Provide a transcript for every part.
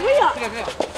开，可以，可，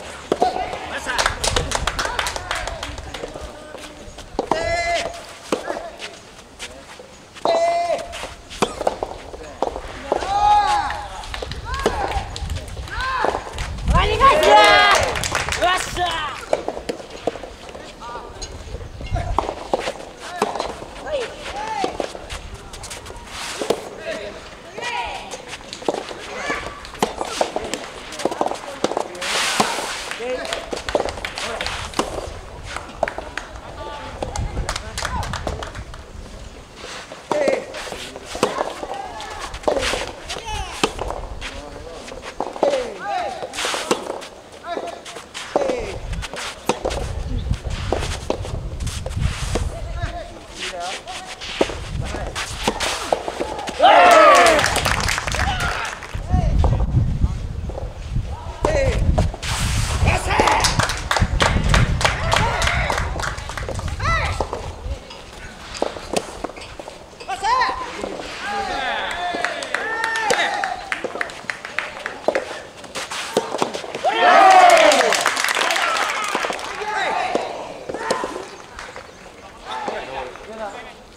Yeah.